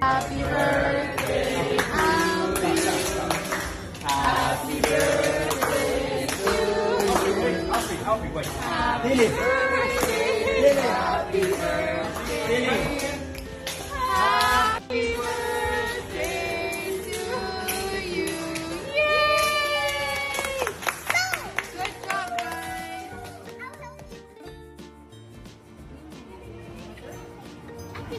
Happy birthday, Happy birthday to you. Lily. Lily. Happy birthday. Happy birthday to you. Yay! Good job, guys. Happy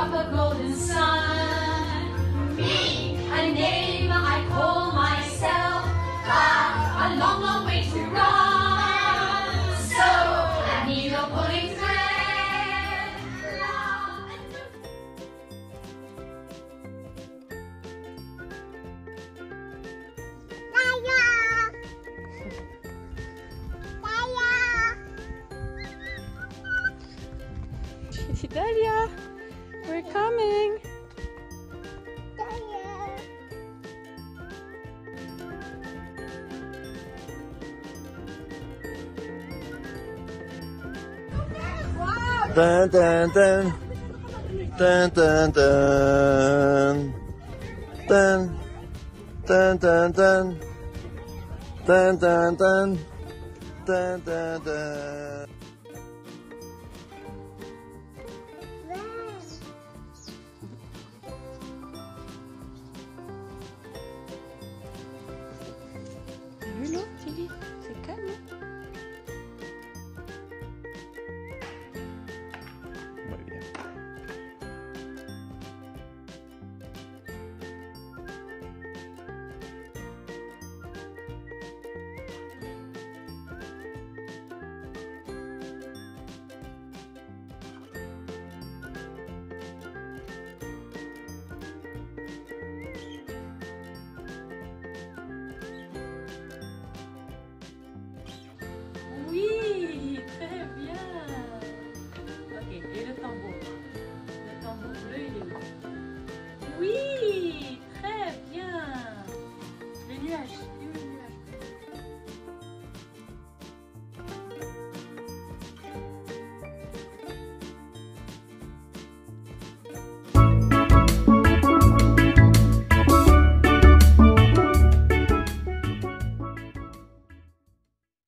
Of the golden sun. Me, a name I call myself. Ah, a long, long way to run. So I need a pulling thread. we're coming. Dun dun dun. Dun dun dun. Dun. Dun dun dun. Dun dun dun. Dun dun dun. Kitty?